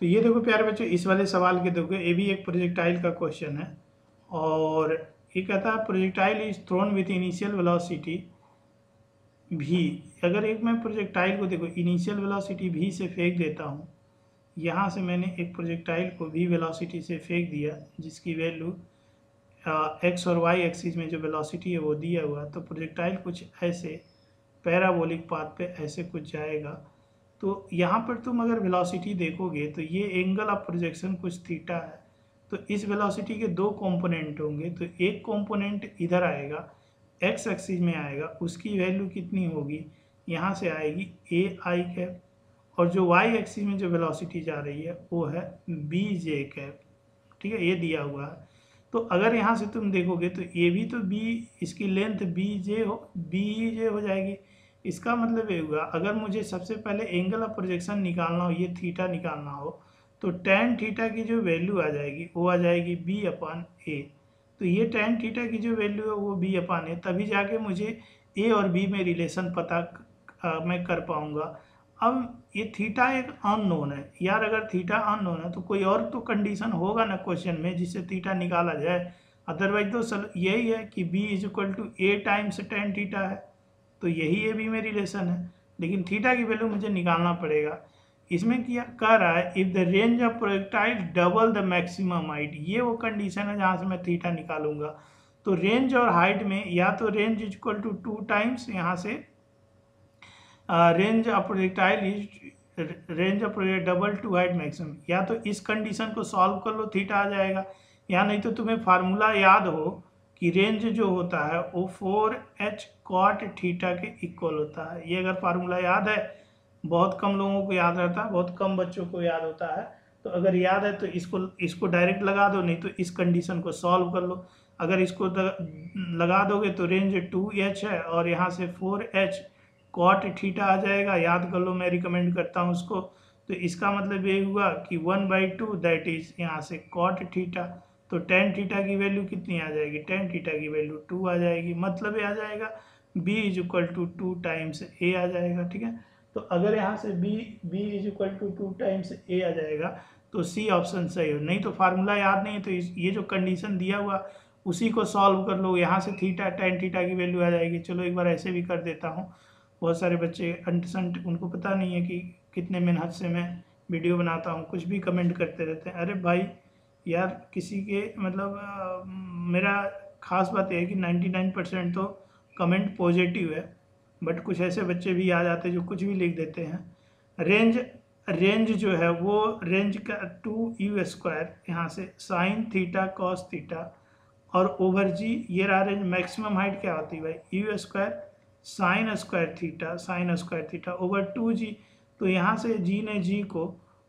तो ये देखो प्यारे बच्चों, इस वाले सवाल के देखो, ये भी एक प्रोजेक्टाइल का क्वेश्चन है। और ये कहता है projectile is thrown with initial velocity भी अगर एक मैं प्रोजेक्टाइल को देखो इनिशियल वेलोसिटी भी से फेंक देता हूँ, यहाँ से मैंने एक प्रोजेक्टाइल को भी वेलोसिटी से फेंक दिया, जिसकी वैल्यू एक्स और वाई एक्सिस में जो वेलोसिटी है वो दिया हुआ तो प्रोजेक्टाइल कुछ ऐसे पैराबोलिक पाथ पे ऐसे कुछ जाएगा। तो यहाँ पर तुम अगर वेलोसिटी देखोगे तो ये एंगल ऑफ़ प्रोजेक्शन कुछ थीटा है। तो इस वेलोसिटी के दो कंपोनेंट होंगे तो एक कंपोनेंट इधर आएगा एक्स एक्सिस में आएगा, उसकी वैल्यू कितनी होगी? यहाँ से आएगी ए आई कैप और जो वाई एक्सिस में जो वेलोसिटी जा रही है, वो है बी जे कैप ठीक है? ये दिया हुआ है। तो अगर यहाँ से तुम देखोगे तो ये भी तो बी इसकी लेंथ बी जे हो बी जे हो जाएगी। इसका मतलब ये हुआ अगर मुझे सबसे पहले एंगल ऑफ़ प्रोजेक्शन निकालना हो ये थीटा निकालना हो तो टेन थीटा की जो वैल्यू आ जाएगी वो आ जाएगी बी अपान ए तो ये टेन थीटा की जो वैल्यू है वो बी अपान ए तभी जाके मुझे ए और बी में रिलेशन पता आ, मैं कर पाऊँगा। अब ये थीटा एक अननोन है। यार अगर थीटा अननोन है तो कोई और तो कंडीशन होगा ना क्वेश्चन में जिससे थीटा निकाला जाए। अदरवाइज़ तो सल यही है कि B is equal to A times tan theta है। तो यही ए बी में रिलेशन है। लेकिन थीटा की वैल्यू मुझे निकालना पड़ेगा। इसमें क्या कह रहा है if the range of projectile double the maximum height ये वो कंडीशन है जहाँ से मैं थीटा निकालूँगा। तो रेंज और हाइट में या तो range is equal to two times यहाँ से range of projectile is range of project double two height maximum या तो इस कंडीशन को सॉल्व कर लो थीटा आ जाएगा। या नहीं तो तुम्हें फार्मूला याद हो कि रेंज जो होता है वो फोर एच कॉट थीटा के इक्वल होता है। ये अगर फार्मूला याद है, बहुत कम लोगों को याद रहता है बहुत कम बच्चों को याद होता है। तो अगर याद है तो इसको इसको डायरेक्ट लगा दो, नहीं तो इस कंडीशन को सॉल्व कर लो। अगर इसको लगा दोगे तो रेंज टू एच है और यहाँ से फोर एच कॉट थीटा आ जाएगा। याद कर लो, मैं रिकमेंड करता हूँ उसको। तो इसका मतलब ये हुआ कि one by two that is यहाँ से कॉट थीटा तो टेन थीटा की वैल्यू कितनी आ जाएगी? टेन थीटा की वैल्यू टू आ जाएगी। मतलब ये आ जाएगा B is equal to two times A आ जाएगा, ठीक है? तो अगर यहाँ से B B is equal to two times A आ जाएगा तो सी ऑप्शन सही हो। नहीं तो फार्मूला याद नहीं है तो ये जो कंडीशन दिया हुआ, उसी को सॉल्व कर लो। यहाँ से थीटा टेन थीटा की वैल्यू आ जाएगी। चलो एक बार ऐसे भी कर देता हूँ। बहुत सारे बच्चे अंटसंट उनको पता नहीं है कि कितने मेहनत से मैं वीडियो बनाता हूँ। कुछ भी कमेंट करते रहते हैं। अरे भाई यार किसी के मतलब मेरा ख़ास बात यह है कि 99 परसेंट तो कमेंट पॉजिटिव है बट कुछ ऐसे बच्चे भी आ जाते हैं जो कुछ भी लिख देते हैं। रेंज रेंज जो है वो रेंज का टू यू स्क्वायर यहाँ से साइन थीटा कॉस थीटा और ओवर जी ये रहा रेंज मैक्सिमम हाइट क्या होती है भाई? U square sine square theta sine square theta over two g तो यहाँ से जी ने जी को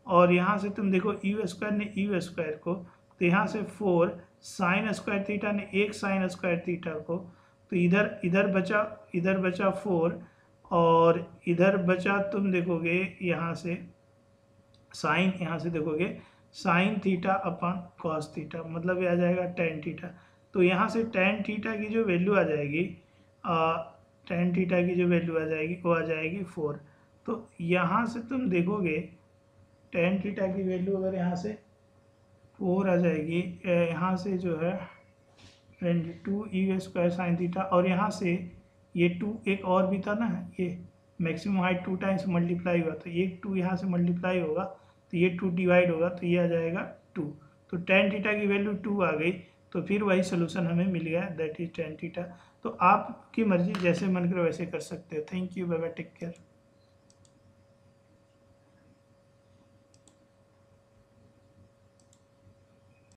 और यहाँ से तुम देखो यू स्क्वायर ने यू स्क्वायर को तो यहाँ से फोर साइन स्क्वायर थीटा ने एक साइन स्क्वायर थीटा को तो इधर इधर बचा इधर बचा फोर और इधर बचा तुम देखोगे यहाँ से साइन यहाँ से देखोगे साइन थीटा अपन कॉस थीटा मतलब ये आ जाएगा टेन थीटा तो यहाँ से टेन थीटा की जो वैल्यू आ जाएगी टेन थीटा की जो वैल्यू आ जाएगी, वो आ जाएगी फोर तो यहाँ से तुम देखोगे टेन थीटा की वैल्यू अगर यहाँ से फोर आ जाएगी यहाँ से जो है range two e square sine theta और यहाँ से ये टू एक और भी था ना, ये maximum height two times multiply हुआ तो एक टू यहाँ से मल्टीप्लाई होगा तो ये टू डिवाइड होगा तो ये आ जाएगा टू तो टेन थीटा की वैल्यू टू आ गई तो फिर वही सोल्यूशन हमें मिल गया दैट इज़ टेन थीटा तो आपकी मर्ज़ी, जैसे मन करे वैसे कर सकते हो. Thank you bye bye take care